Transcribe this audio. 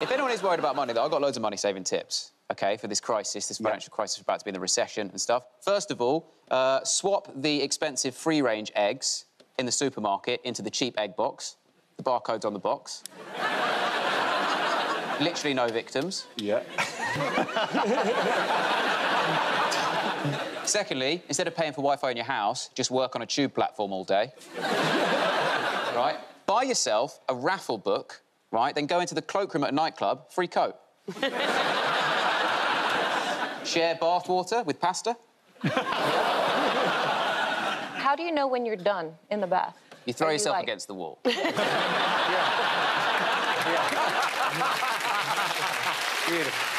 If anyone is worried about money, though, I've got loads of money saving tips, OK, for this crisis, this Yeah. financial crisis about to be in the recession and stuff. First of all, uh, swap the expensive free range eggs in the supermarket into the cheap egg box. The barcode's on the box. Literally no victims. Yeah. Secondly, instead of paying for Wi Fi in your house, just work on a tube platform all day. right? Buy yourself a raffle book, right? Then go into the cloakroom at a nightclub, free coat. Share bathwater with pasta. How do you know when you're done in the bath? You throw yourself like- against the wall. Beautiful.